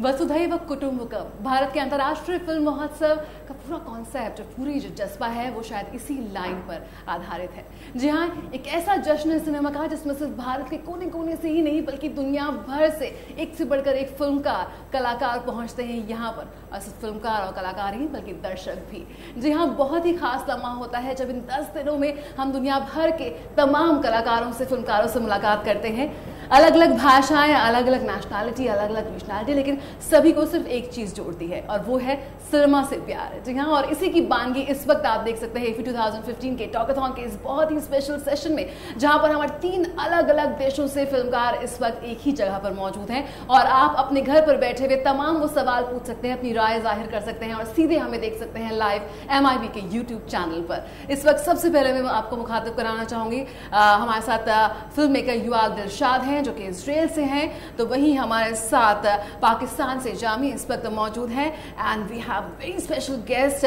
वसुधैव कुटुंबकम भारत के अंतर्राष्ट्रीय फ़िल्म महोत्सव का पूरा कॉन्सेप्ट पूरी जो जज्बा है, वो शायद इसी लाइन पर आधारित है। जी हाँ एक ऐसा जश्न है सिनेमा का, जिसमें सिर्फ़ भारत के कोने कोने से ही नहीं, बल्कि दुनिया भर से एक से बढ़कर एक फिल्मकार, कलाकार पहुँचते हैं यहाँ पर। और सिर्फ़ फिल्मकार और कलाकार ही, बल्कि दर्शक भी। जी हाँ बहुत ही खास लम्हा होता है, जब इन दस दिनों में हम दुनिया भर के तमाम कलाकारों से, फिल्मकारों से मुलाकात करते हैं। अलग अलग भाषाएँ अलग अलग नेशनैलिटी अलग अलग नेशनैलिटी लेकिन सभी को सिर्फ़ एक चीज़ जोड़ती है, और वो है सिनेमा से प्यार। जी हाँ और इसी की बानगी इस वक्त आप देख सकते हैं एफी 2015 के टॉकथॉन के इस बहुत ही स्पेशल सेशन में, जहाँ पर हमारे तीन अलग अलग देशों से फिल्मकार इस वक्त एक ही जगह पर मौजूद हैं, और आप अपने घर पर बैठे हुए तमाम वो सवाल पूछ सकते हैं, अपनी राय ज़ाहिर कर सकते हैं, और सीधे हमें देख सकते हैं लाइव एमआईवी के यूट्यूब चैनल पर। इस वक्त सबसे पहले मैं आपको मुखातिब कराना चाहूँगी हमारे साथ फ़िल्म मेकर युवा दिलशाद हैं। हैं, जो कि इसराइल से हैं तो वही हमारे साथ पाकिस्तान से जामी इस वक्त मौजूद हैं। And we have very special guest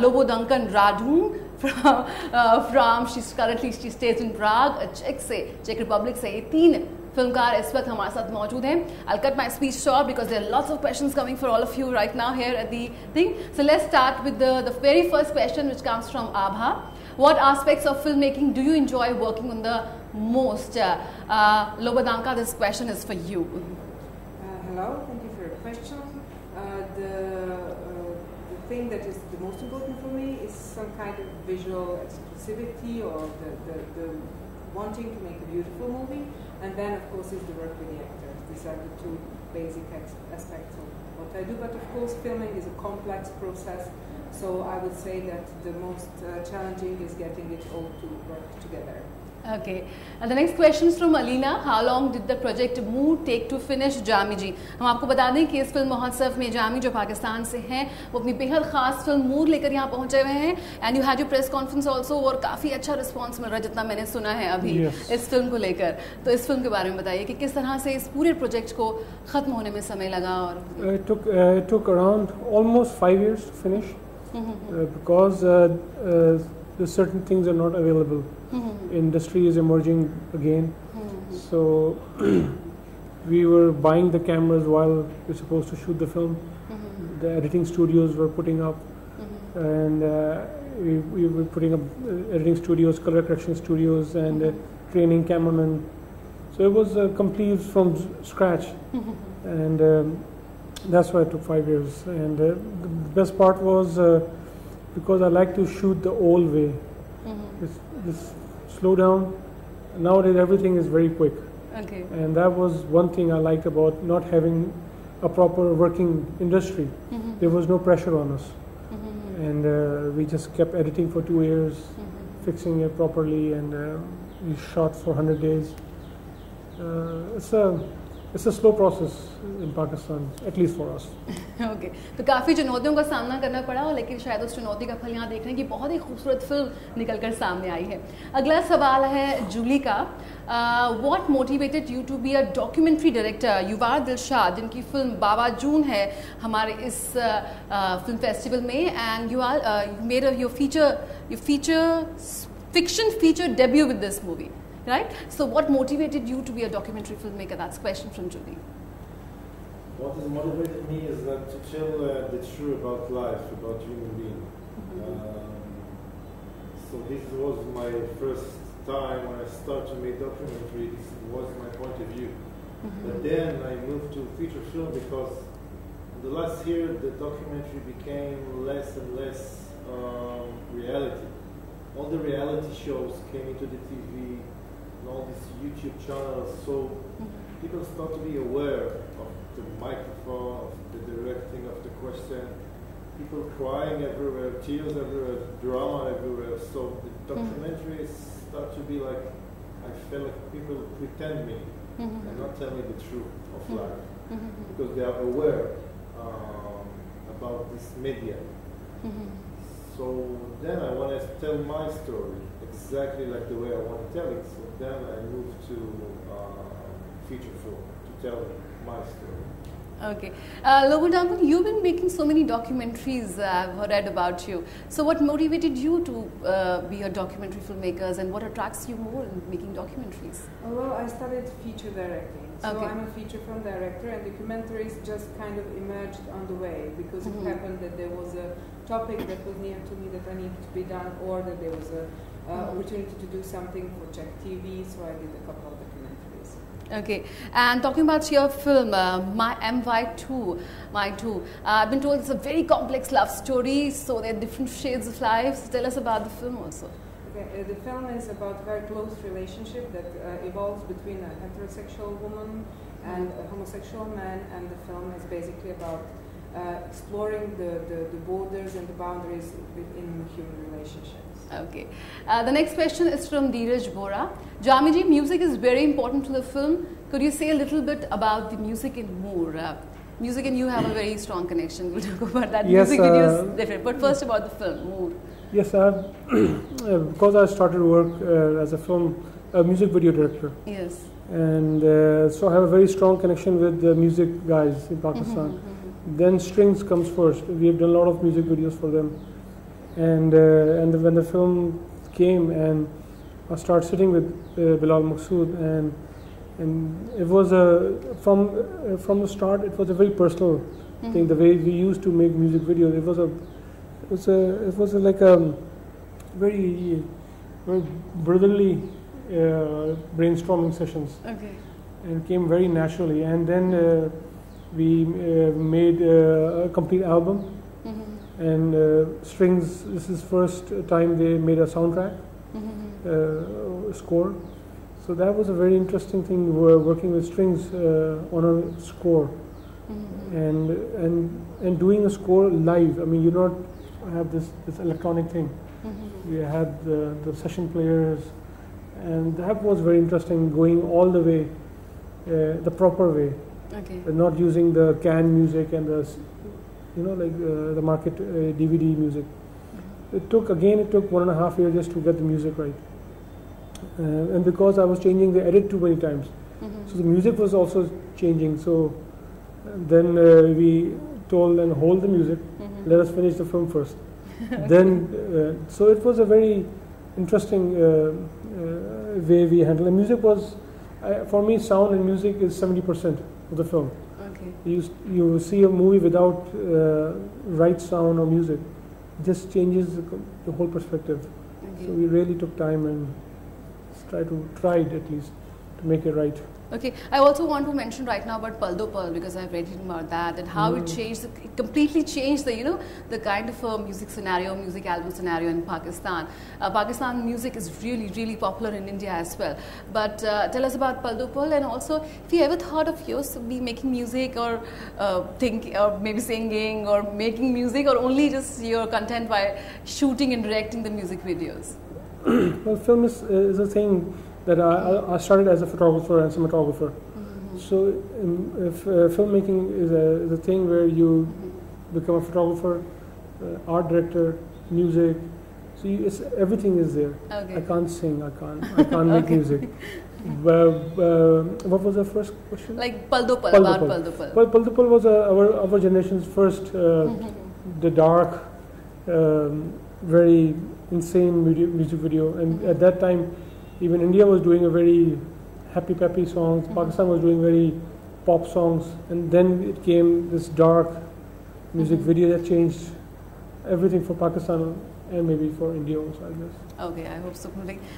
Lobo Duncan Radu from from from, she's she stays in Prague check से चेक रिपब्लिक से ये तीन फिल्मकार इस वक्त हमारे साथ मौजूद हैं। I cut my speech short because there lots of question coming for all of you right now here at the thing so let start with the very first question which comes from Abha what aspects of filmmaking do you enjoy working on the most? Uh, uh, Lobadanka this question is for you. Uh, hello thank you for your question. Uh, the thing that is the most important for me is some kind of visual exclusivity or the, the, the wanting to make a beautiful movie, and then of course is the work with the actors. These are the two basic aspects of what I do. But of course, filming is a complex process, so I would say that the most uh, challenging is getting it all to work together. Okay. And the next question is from Alina. How long did the project Mood take to finish Jami ji हम आपको बता दें कि इस film महोत्सव में जामी जो पाकिस्तान से हैं वो अपनी बेहद खास फ़िल्म मूड लेकर यहाँ पहुँचे हुए हैं and you had you press conference also और काफ़ी अच्छा रिस्पॉन्स मिल रहा है जितना मैंने सुना है अभी yes. इस फ़िल्म को लेकर तो इस फ़िल्म के बारे में बताइए कि किस तरह से इस पूरे प्रोजेक्ट को ख़त्म होने में समय लगा और It took, uh, it took around almost five years to finish uh, because uh, uh, the certain things are not available. Mm-hmm. Industry is emerging again, mm-hmm. so we were buying the cameras while we were supposed to shoot the film. Mm-hmm. The editing studios were putting up, and uh, we, we, were putting up uh, editing studios, color correction studios, and uh, training cameramen. So it was uh, complete from scratch, and um, that's why it took five years. And uh, the best part was uh, because I like to shoot the old way. Mm-hmm this slow down. Nowadays, everything is very quick. Okay. And that was one thing I liked about not having a proper working industry. Mm-hmm. There was no pressure on us. Mm-hmm. And uh, we just kept editing for two years, mm-hmm. fixing it properly, and uh, we shot for 100 days. Uh, it's a a slow process in Pakistan, at least for us. okay. तो काफ़ी चुनौतियों का सामना करना पड़ा और लेकिन शायद उस चुनौती का फल यहाँ देख रहे हैं कि बहुत ही खूबसूरत फ़िल्म निकल कर सामने आई है अगला सवाल है जूली का what motivated you to be a documentary director Yuval Delshad जिनकी फ़िल्म बाबा जून है हमारे इस फ़िल्म फेस्टिवल में and you are made your feature your feature fiction feature debut with this movie right? So what motivated you to be a documentary filmmaker? That's a question from Julie. What has motivated me is that to tell uh, the truth about life, about human being. Mm-hmm. Um, so this was my first time when I started to make documentary. This was my point of view. Mm-hmm. But then I moved to feature film because the last year the documentary became less and less um, reality. All the reality shows came into the TV all these YouTube channels, so people start to be aware of the microphone, of the directing of the question, people crying everywhere, tears everywhere, drama everywhere. So the mm-hmm. documentaries mm-hmm. start to be like, I feel like people pretend me mm-hmm. and not tell me the truth of mm-hmm. life mm-hmm. because they are aware um, about this media. So then I want to tell my story exactly like the way I want to tell it. So then I moved to uh, feature film to tell my story. Okay. Uh, Lobo you've been making so many documentaries uh, I've read about you. So what motivated you to uh, be a documentary filmmaker and what attracts you more in making documentaries? Well, I studied feature directing. So okay. I'm a feature film director and documentaries just kind of emerged on the way because mm -hmm. it mm-hmm. happened that there was a topic that was near to me that I needed to be done or that there was a uh, mm -hmm. opportunity to do something for Czech TV, so I did a couple of documentaries. Okay, and talking about your film, uh, My MY2, My2, uh, I've been told it's a very complex love story, so there are different shades of life. So tell us about the film also. Okay, uh, the film is about a very close relationship that uh, evolves between a heterosexual woman and a homosexual man, and the film is basically about uh, exploring the, the, the, borders and the boundaries within human relationships. Okay. Uh, the next question is from Dheeraj Bora. Jamiji, music is very important to the film. Could you say a little bit about the music in Moor? Uh, music and you have a very strong connection. We'll talk about that. Yes, music videos uh, different. But first about the film, Moor. Yes, uh, because I started work uh, as a film, a music video director. Yes. And uh, so I have a very strong connection with the music guys in Pakistan. Mm -hmm, Then Strings comes first. We have done a lot of music videos for them. And, uh, and when the film came and I started sitting with uh, Bilal Maqsood and and it was a from uh, from the start it was a very personal mm -hmm. thing the way we used to make music videos it was a it was a, it was a, like a very, very brotherly uh, brainstorming sessions. Okay. And it came very naturally. And then uh, we uh, made uh, a complete album. Mm-hmm. And uh, Strings, this is first time they made a soundtrack mm-hmm. score. So that was a very interesting thing. We were working with Strings on a score. Mm-hmm. And, and, and doing a score live. I mean, you're not have this, this electronic thing. Mm-hmm. We had the, the session players, and that was very interesting. Going all the way, uh, the proper way, okay. not using the canned music and the, you know, like uh, the market uh, DVD music. Mm-hmm. It took again. It took one and a half years just to get the music right, uh, and because I was changing the edit too many times, mm-hmm. so the music was also changing. So then uh, we told and hold the music let us finish the film first. then, uh, so it was a very interesting uh, uh, way we handled. And music was, for me, sound and music is seventy percent of the film. Okay. You you see a movie without uh, right sound or music, it just changes the, the whole perspective. Okay. So we really took time and try to tried at least to make it right. Okay, I also want to mention right now about Pal Do Pal because I've read about that and how mm. it changed, it completely changed the, you know, the kind of uh, music scenario, music album scenario in Pakistan. Uh, Pakistan music is really, really popular in India as well. But uh, tell us about Pal Do Pal and also if you ever thought of yours be making music or uh, think, or maybe singing or making music or only just your content by shooting and directing the music videos? well, film is, is a thing that I, I started as a photographer and cinematographer. Mm-hmm. So um, if uh, filmmaking is a, is a thing where you become a photographer, uh, art director, music, so you, everything is there. Okay. I can't sing, I can't, I can't make music. But, uh, what was the first question? Like Pal Do Pal, Pal about Pal Well, Pal Do Pal was uh, our, our generation's first, uh, mm-hmm. the dark, um, very insane music video. And mm-hmm. at that time, even India was doing a very happy peppy songs. Mm-hmm. Pakistan was doing very pop songs, and then it came this dark music mm-hmm. video that changed everything for Pakistan and maybe for India also, I guess. Okay, I hope so.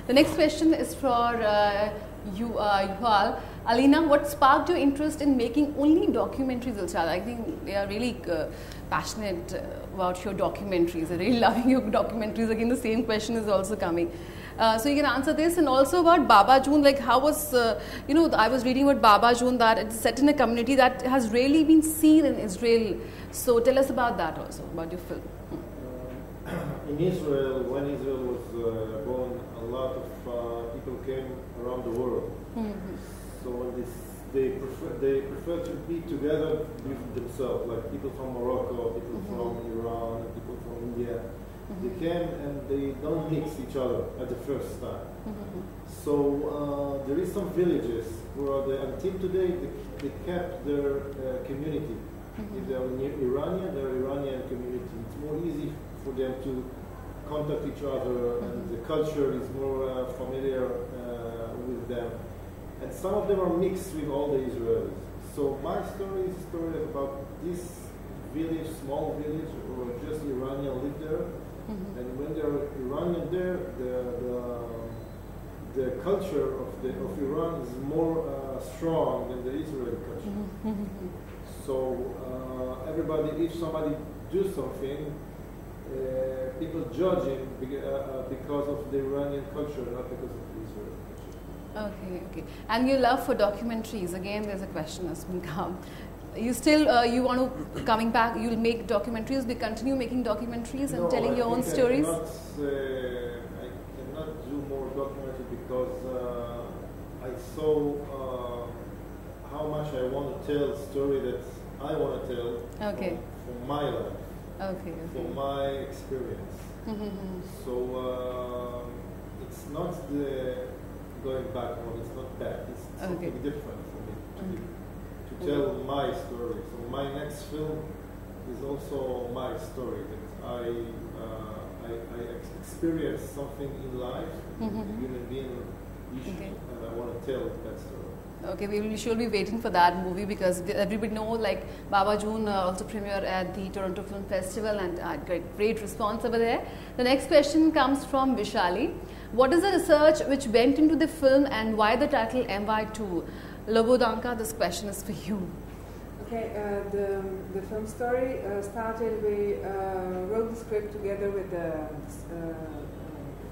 The next question is for uh, you, uh, Yuval. Alina, what sparked your interest in making only documentaries, Dilshad? I think they are really uh, passionate about your documentaries. They're really loving your documentaries. Again, the same question is also coming. Uh, so you can answer this and also about Baba Joon, like how was, uh, you know, I was reading about Baba Joon that it's set in a community that has rarely been seen in Israel. So tell us about that also, about your film. In Israel, when Israel was uh, born, a lot of uh, people came around the world. Mm-hmm. So when this, they prefer they prefer to be together with themselves, like people from Morocco, people mm-hmm. from Iran, people from India They came and they don't mix each other at the first time. So uh, there is some villages where they, until today they, they kept their uh, community. If they are near Iranian, they're Iranian community. It's more easy for them to contact each other, and the culture is more uh, familiar uh, with them. And some of them are mixed with all the Israelis. So my story is a story about this village, small village, or just Iranian live there. And when there are Iranian there, the, the, the culture of, the, of Iran is more uh, strong than the Israeli culture. So uh, everybody, if somebody do something, uh, people judge him uh, uh, because of the Iranian culture, not because of the Israeli culture. Okay, okay. And your love for documentaries. Again, there's a question that's been come. You still, uh, you want to, coming back, you'll make documentaries, we continue making documentaries and No, telling I your own think stories? I cannot, uh, I cannot do more documentaries because uh, I saw uh, how much I want to tell story that I want to tell Okay. from, from my life, Okay, from okay. my experience. Mhm. So uh, it's not the going back or it's not that. It's something Okay. different for me to, Okay. to tell my story. So my next film is also my story that I uh, I, I ex- experienced something in life, Mhm. a human being issue, Okay. and I want to tell that story. Okay, we will surely be waiting for that movie because everybody know like Baba Joon uh, also premiere at the Toronto Film Festival and uh, great, great response over there. The next question comes from Vishali. What is the research which went into the film and why the title MY2? Lobodanka, this question is for you. Okay, uh, the, the film story uh, started, we uh, wrote the script together with the, uh,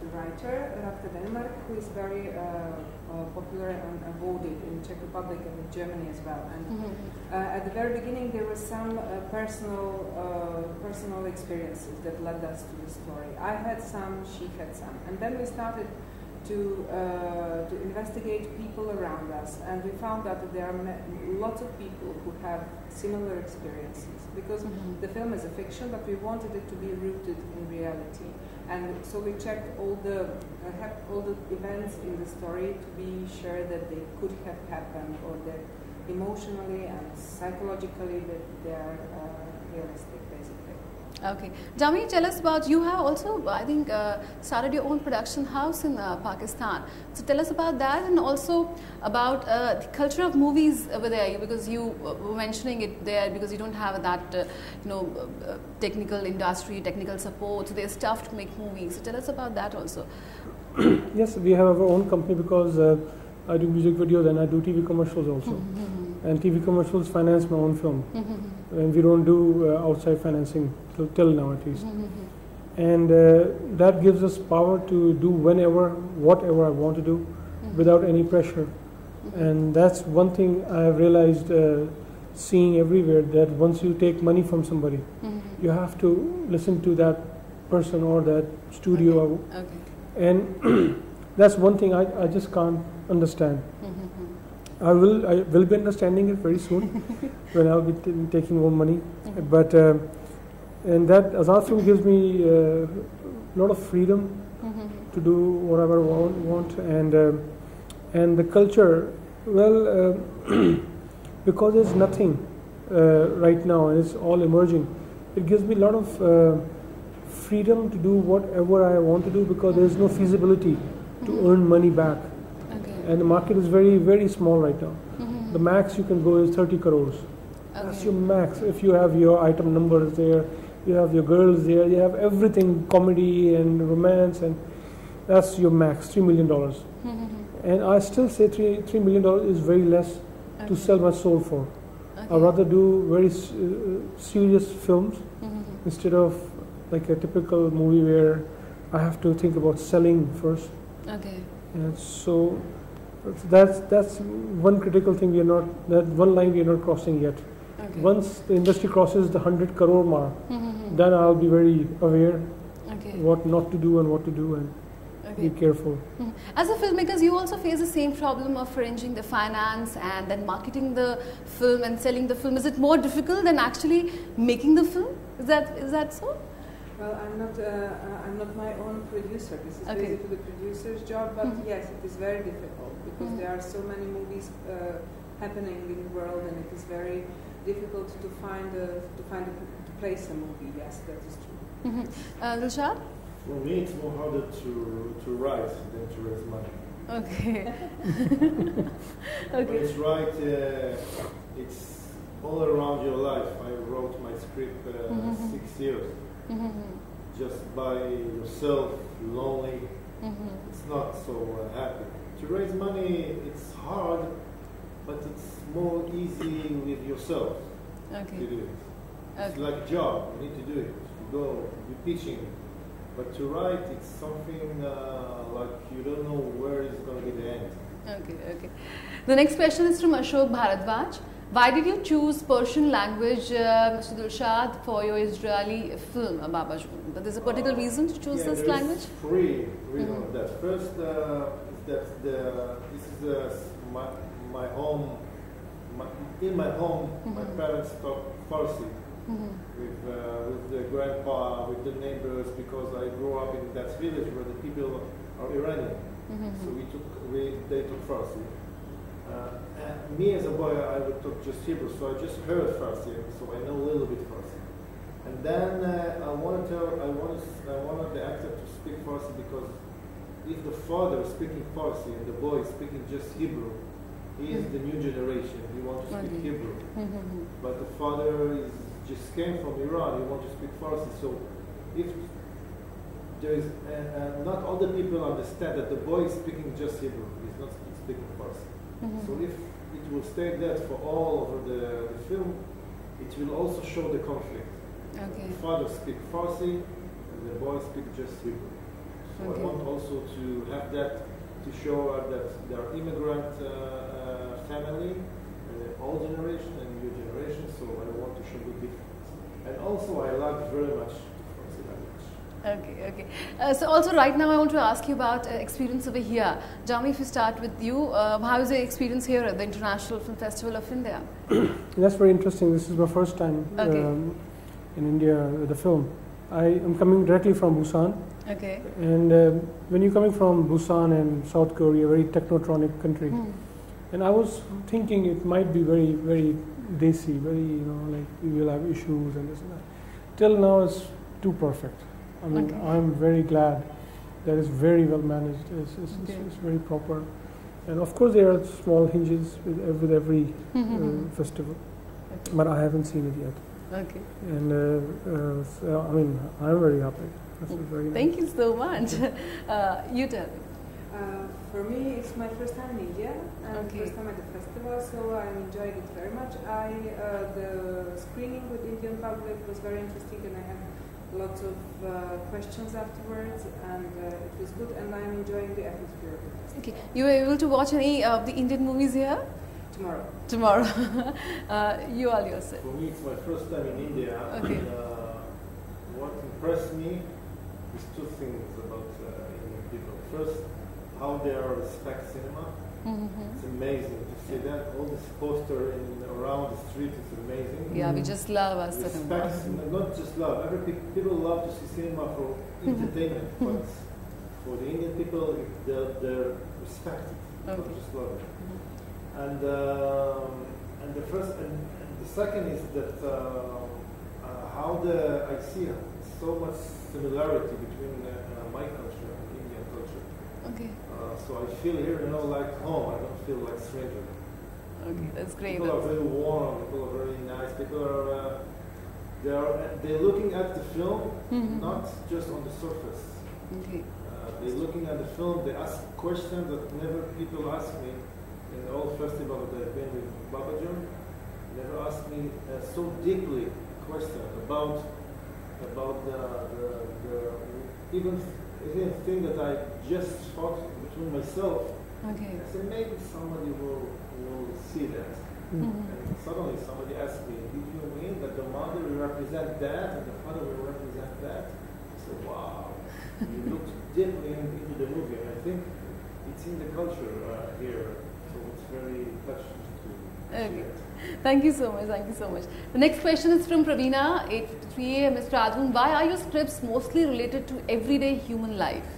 the writer, Radka Denmark, who is very uh, uh, popular and awarded in Czech Republic and in Germany as well. And uh, at the very beginning, there were some uh, personal uh, personal experiences that led us to the story. I had some, she had some, and then we started to uh, to investigate people around us, and we found out that there are lots of people who have similar experiences. Because Mhm. the film is a fiction, but we wanted it to be rooted in reality, and so we checked all the uh, all the events in the story to be sure that they could have happened or that emotionally and psychologically that they are uh, realistic. Okay. Jami, tell us about, you have also, I think, uh, started your own production house in uh, Pakistan. So tell us about that and also about uh, the culture of movies over there because you uh, were mentioning it there because you don't have that, uh, you know, uh, technical industry, technical support. So there's tough to make movies. So tell us about that also. Yes, we have our own company because uh, I do music videos and I do TV commercials also. And TV commercials finance my own film. And we don't do uh, outside financing till, till now at least. And uh, that gives us power to do whenever, whatever I want to do without any pressure. And that's one thing I have realized uh, seeing everywhere that once you take money from somebody, you have to listen to that person or that studio. Okay. And that's one thing I, I just can't understand. I will I will be understanding it very soon when I'll be t- taking more money. But uh, and that Azad film gives me a uh, lot of freedom to do whatever I want, want and uh, and the culture. Well, uh, because there's nothing uh, right now and it's all emerging, it gives me a lot of uh, freedom to do whatever I want to do because there's no feasibility to earn money back. And the market is very very small right now. Mm-hmm. The max you can go is 30 crores. That's your max. If you have your item numbers there, you have your girls there, you have everything comedy and romance, and that's your max, three million dollars. Mm-hmm. And I still say three three million dollars is very less to sell my soul for. I'd rather do very uh, serious films mm-hmm. instead of like a typical movie where I have to think about selling first. Okay. And so that's that's one critical thing we are not that one line we are not crossing yet. Okay. Once the industry crosses the hundred crore mark, then I'll be very aware Okay. what not to do and what to do and Okay. be careful. Mhm. As a filmmakers, you also face the same problem of arranging the finance and then marketing the film and selling the film. Is it more difficult than actually making the film? Is that is that so? Well, I'm not. Uh, uh, I'm not my own producer. This is Okay. basically the producer's job. But Mhm. yes, it is very difficult because Mhm. there are so many movies uh, happening in the world, and it is very difficult to find a, to find a, to place a movie. Yes, that is true. Mhm. Uh, Dilshad? For me, it's more harder to to write than to raise money. Okay. When okay. it's right, uh, it's all around your life. I wrote my script uh, Mhm. six years. Just by yourself, lonely. Mhm. It's not so uh, happy. To raise money, it's hard, but it's more easy with yourself to do it. It's like a job. You need to do it. You go, you're pitching. But to write, it's something uh, like you don't know where it's going to be the end. Okay, okay. The next question is from Ashok Bharadwaj. Why did you choose Persian language, uh, Mr. Dilshad, for your Israeli film, Baba Joon? There's a particular Uh, reason to choose yeah, this language? Three reasons Mhm. of that. First, uh, is that the this is uh, my my home. My, in my home, my Mhm. parents talk Farsi Mhm. with uh, with the grandpa, with the neighbors, because I grew up in that village where the people are Iranian. Mhm. So we took we they took Farsi. Uh, and me as a boy, I would talk just Hebrew, so I just heard Farsi, so I know a little bit Farsi. And then uh, I wanted to, I wanted, I wanted the actor to speak Farsi because if the father is speaking Farsi and the boy is speaking just Hebrew, he is the new generation. He wants to speak Hebrew, Mhm. but the father is just came from Iran. He wants to speak Farsi. So if there is, uh, uh, not all the people understand that the boy is speaking just Hebrew. He's not speaking Farsi. Mhm. So if it will stay that for all over the, the film, it will also show the conflict. Okay. The father speak Farsi and the boy speak just Hebrew. So Okay. I want also to have that to show that there are immigrant uh, uh, family, uh, old generation and new generation. So I want to show the difference. And also I like very much the Farsi language. Okay, okay. Uh, so also right now I want to ask you about uh, experience over here. Jami, if we start with you, uh, how is your experience here at the International Film Festival of India? That's very interesting. This is my first time Okay. um, in India with a film. I am coming directly from Busan, Okay. and um when you're coming from Busan and South Korea, a very technotronic country, Hmm. and I was thinking it might be very, very desi, very you know like we will have issues and this and that. Till now, it's too perfect. I mean, Okay. I'm very glad that it's very well managed. It's, it's, Okay. it's, it's very proper, and of course there are small hinges with, with every uh, festival, Okay. but I haven't seen it yet. Okay. And uh, uh, so, I mean, I'm very happy. This is very nice. Thank you so much. Uh, you tell me. Uh, for me, it's my first time in India and Okay. first time at the festival, so I'm enjoying it very much. I uh, the screening with Indian public was very interesting, and I had lots of uh, questions afterwards, and uh, it was good, and I'm enjoying the atmosphere of the festival. Okay. You were able to watch any of the Indian movies here Tomorrow. tomorrow? uh, you all yourself. For me, it's my first time in India. Okay. And, uh, what impressed me is two things about uh, Indian people. First, how they respect cinema. Mhm. It's amazing to see that. All this poster in around the street is amazing. Yeah, we just love our Respect cinema. cinema, not just love. Every pe- people love to see cinema for entertainment, but for the Indian people, they're, they're respected, not just love it. And um, and the first and, and the second is that uh, uh, how the I see so much similarity between uh, my culture and Indian culture. Okay. Uh, so I feel here, you know, like home. I don't feel like stranger. Okay, that's great. People are very warm. People are very nice. People are uh, they are they're looking at the film, Mhm. not just on the surface. Okay. Uh, they're looking at the film. They ask questions that never people ask me in all festivals that I've been with Baba Joon. Never asked me uh, so deeply question about about the, the, the even even thing that I just thought between myself. Okay. I said maybe somebody will will see that. Mm. Mhm. And suddenly somebody asked me, did you mean that the mother will represent that and the father will represent that? I said, wow. you looked deeply in, into the movie and I think it's in the culture uh, here. So it's very touching to see Okay. it. Thank you so much. Thank you so much. The next question is from Pravina, 853. Mr. Adhun, why are your scripts mostly related to everyday human life?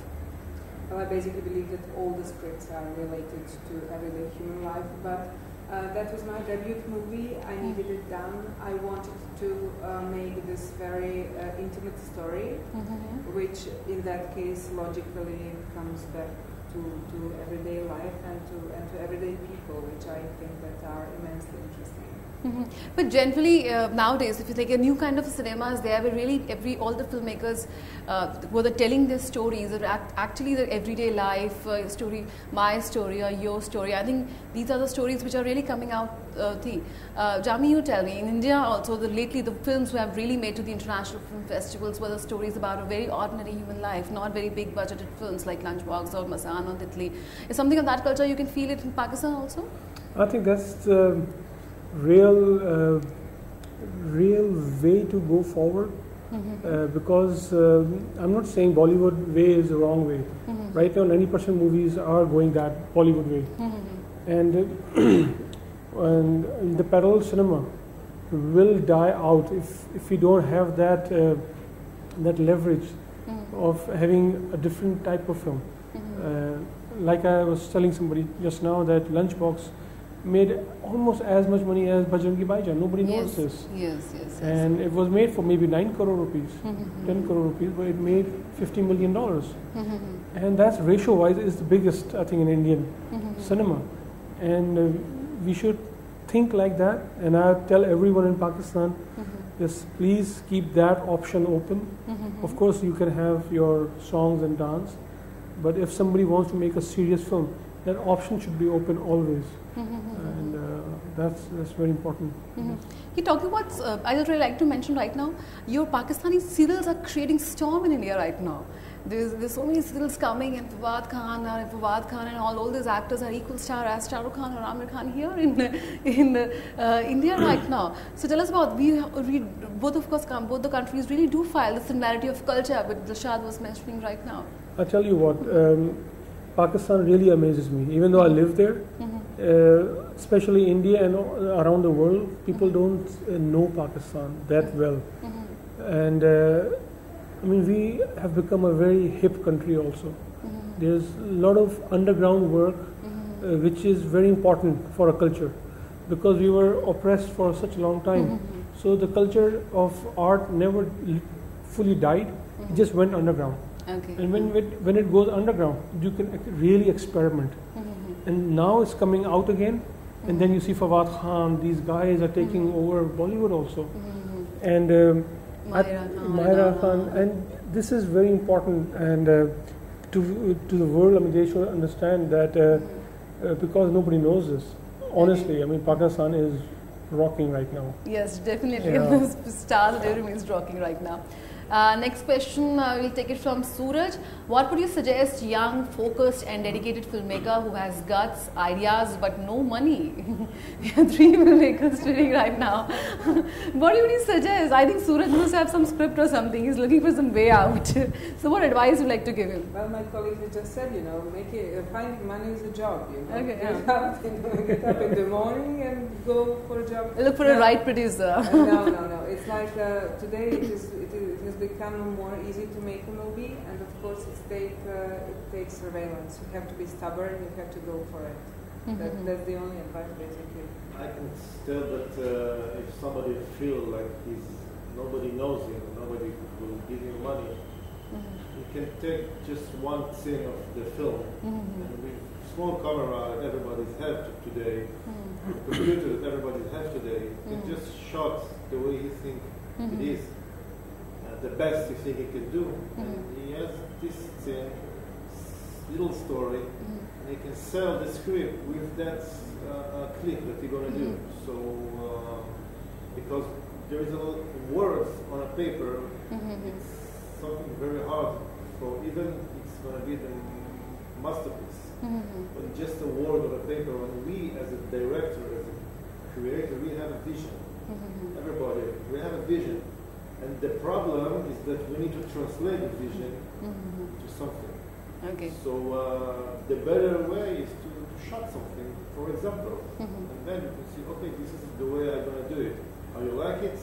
Well, I basically believe that all the scripts are related to everyday human life, but uh, that was my debut movie. I needed it done. I wanted to uh, make this very uh, intimate story, Mm-hmm. which in that case logically comes back to, to everyday life and to and to everyday people, which I think that are immensely interesting. Mhm. But generally uh, nowadays, if you take a new kind of cinemas, there were really every all the filmmakers uh, who are telling their stories, or act, actually their everyday life uh, story, my story or your story. I think these are the stories which are really coming out. Uh, the uh, Jami, you tell me in India also the lately the films who have really made to the international film festivals were the stories about a very ordinary human life, not very big budgeted films like Lunchbox or Masan or Titli. Is something of that culture you can feel it in Pakistan also? I think that's the real, uh, real way to go forward. Uh, because um I'm not saying Bollywood way is the wrong way. Mhm. Right now, 90% movies are going that Bollywood way, Mhm. and and the parallel cinema will die out if if we don't have that uh, that leverage Mhm. of having a different type of film. Mhm. Uh, like I was telling somebody just now that Lunchbox made almost as much money as Bajrangi Bhaijaan. Nobody knows this. Yes, yes, yes. And it was made for maybe 9 crore rupees, Mhm. 10 crore rupees, but it made 50 million dollars. Mhm. And that's ratio wise is the biggest, I think, in Indian Mhm. cinema. And uh, we should think like that. And I tell everyone in Pakistan, just please keep that option open. Of course, you can have your songs and dance, but if somebody wants to make a serious film, that option should be open always. And uh, that's that's very important. Mhm. You talking about? Uh, I would really like to mention right now. Your Pakistani serials are creating storm in India right now. There's, there's so many serials coming, and Fawad Khan and Fawad Khan and all, all these actors are equal star as Shah Rukh Khan or Aamir Khan here in in uh, India right now. So tell us about we, we both of course come, both the countries really do file the similarity of culture, but Rashad was mentioning right now. I tell you what, um, Pakistan really amazes me. Even though I live there, Mhm. Uh, especially India and a- around the world, people don't uh, know Pakistan that well, Mhm. and uh, I mean we have become a very hip country also. Mhm. There's a lot of underground work Mhm. uh, which is very important for a culture because we were oppressed for such a long time. Mhm. So the culture of art never fully died, it just went underground. Okay. And when it, when it goes underground, you can ac- really experiment. And now it's coming out again, and then you see Fawad Khan, these guys are taking over Bollywood also. Mhm. And um, Mahira Khan, Mahira Khan, and this is very important. And uh, to to the world, I mean, they should understand that uh, uh, because nobody knows this. Honestly, I mean, Pakistan is rocking right now. Yes, definitely. Yeah. Stars is rocking right now. Uh, next question, uh, we'll take it from Suraj. What would you suggest young, focused and dedicated filmmaker who has guts, ideas but no money? we have three filmmakers sitting right now. what would you suggest? I think Suraj must have some script or something. He's looking for some way out. so what advice would you like to give him? Well, my colleague has just said, you know, make it, uh, finding money is a job, you know. Okay, get, yeah. up in, get up in the morning and go for a job. Look for a right producer. no, no, no. It's like uh, today it, is, it, is, it has become more easy to make a movie, and of course it's take, uh, it takes surveillance. You have to be stubborn, you have to go for it. That, Mhm. that's the only advice, basically. I can tell that uh, if somebody feel like he's nobody knows him, nobody will give him money, Mhm. he can take just one scene of the film Mhm. and with small camera that everybody have to today, Mhm. computer that everybody have today, and Mhm. just shot the way he think it is, uh, the best he think he can do, and Mhm. he has this s- little story, Mhm. and he can sell the script with that uh, uh, clip that he's gonna do. Mhm. So uh, because there is a lot of words on a paper, Mhm. it's something very hard for even it's gonna be the masterpiece. Mhm. But just a word on a paper, and we as a director, as a creator, we have a vision. Everybody, we have a vision. And the problem is that we need to translate the vision Mhm. to something. Okay. So uh, the better way is to, to shot something, for example, Mhm. and then you can see, okay, this is the way I'm gonna do it. How you like it?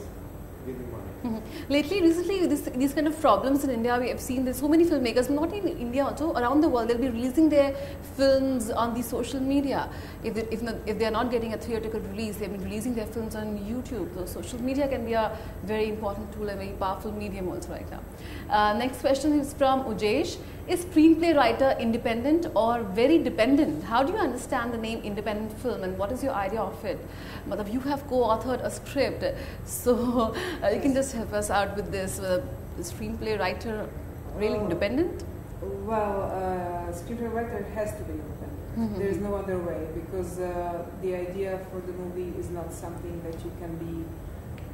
Give me money. Mhm. Lately, recently, this, these kind of problems in India, we have seen there's so many filmmakers, not in India also, around the world, they'll be releasing their films on the social media. If, they, if, not, if they're not getting a theatrical release, they've been releasing their films on YouTube. So social media can be a very important tool, a very powerful medium also right now. Uh, next question is from Ujesh. Is screenplay writer independent or very dependent? How do you understand the name independent film and what is your idea of it? Madhav, you have co-authored a script, so uh, you can just help us out with this. Uh, screenplay writer really Uh, independent? Well, uh, writer has to be independent. Mhm. There is no other way because uh, the idea for the movie is not something that you can be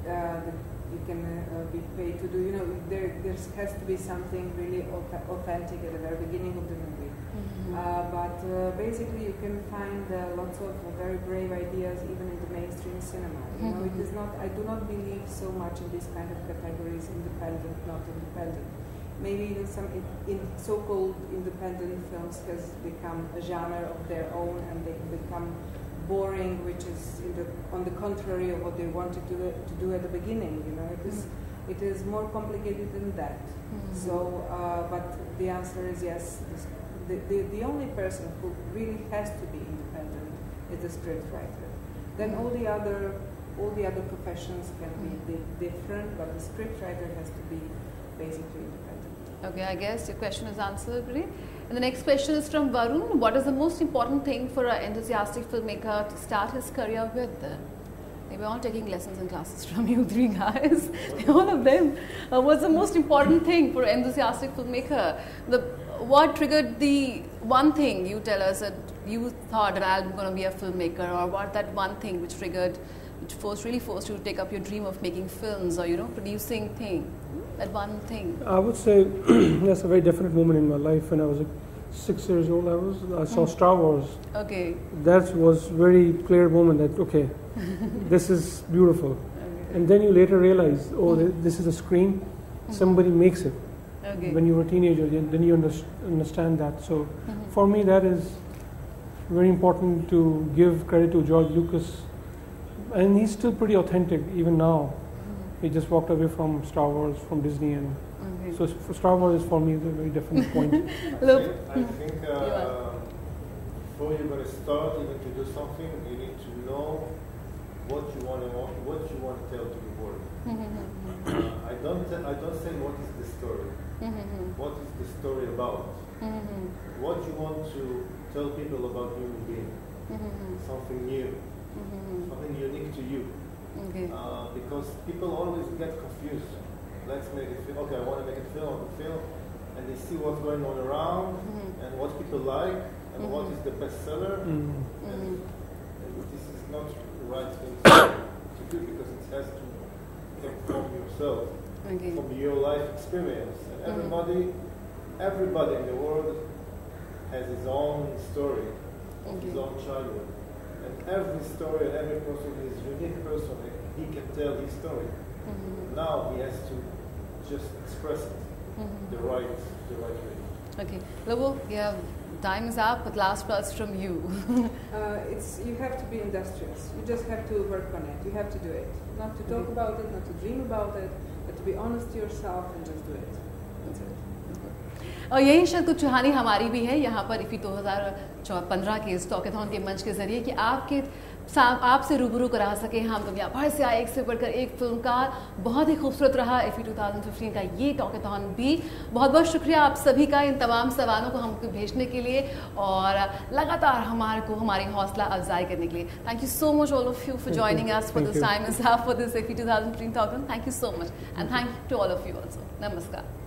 that you can uh, be paid to do. You know, there there has to be something really authentic at the very beginning of the movie. Mm-hmm. Uh, but uh, basically, you can find uh, lots of uh, very brave ideas even in the mainstream cinema. You know, it Mhm. is not. I do not believe so much in these kind of categories: independent, not independent. Maybe even some in, in so-called independent films has become a genre of their own, and they become boring, which is in the, on the contrary of what they wanted to, to do at the beginning. You know, it is it is more complicated than that. Mhm. So, uh, but the answer is yes. The, the, the only person who really has to be independent is the scriptwriter. Then all the other all the other professions can be di- different, but the scriptwriter has to be basically independent. Okay, I guess your question is answered, Guri. And the next question is from Varun. What is the most important thing for an enthusiastic filmmaker to start his career with? They were all taking lessons and classes from you three guys, all of them. Uh, what's the most important thing for an enthusiastic filmmaker? The what triggered the one thing you tell us that you thought that I'm going to be a filmmaker, or what that one thing which triggered, which forced really forced you to take up your dream of making films or you know producing thing? That one thing. I would say that's a very definite moment in my life when I was like six years old. I was I saw Mm. Star Wars. Okay. That was very clear moment that okay, this is beautiful. Okay. And then you later realize, oh, th- this is a screen. Somebody makes it. Okay. When you were a teenager, then you understand that. So Mhm. for me, that is very important to give credit to George Lucas, and he's still pretty authentic even now. He just walked away from Star Wars, from Disney, and Okay. so for Star Wars is for me is a very different point. I Look. think, I think uh, before you're going to start even to do something, you need to know what you want to what you want to tell to the world. Uh, I don't te- I don't say what is the story. What is the story about? What you want to tell people about human being? Something new, something unique to you. Okay. Uh, because people always get confused. Let's make a film. Okay, I want to make a film. A film, and they see what's going on around Mhm. and what people like and what Mhm. is the bestseller. Mm. And, Mhm. and this is not the right thing to, to do because it has to come from yourself, Okay. from your life experience. And Mhm. everybody, everybody in the world has his own story of his own childhood. And every story and every person is unique person. He can tell his story. Mhm. Now he has to just express it Mhm. the right, the right way. Okay. Lobo, yeah, time is up, but last words from you. Uh, it's you have to be industrious. You just have to work on it. You have to do it. Not to talk Okay. about it, not to dream about it, but to be honest to yourself and just do it. That's it. और यही शायद कुछ कहानी हमारी भी है। यहाँ पर इफ़ी 2015 के इस टॉकेथॉन के मंच के ज़रिए कि आपके आपसे रूबरू करा सके हम। दुनिया भर से आए एक से बढ़कर एक फिल्मकार बहुत ही खूबसूरत रहा इफ़ी 2015 का ये टॉकेथॉन भी। बहुत बहुत शुक्रिया आप सभी का इन तमाम सवालों को हमको भेजने के लिए और लगातार हमारे को हमारी हौसला अफजाई करने के लिए। Thank you so much all of you for. Joining us for this time is for this IFFI 2015 talkathon thank you so much and thank you to all of you also नमस्कार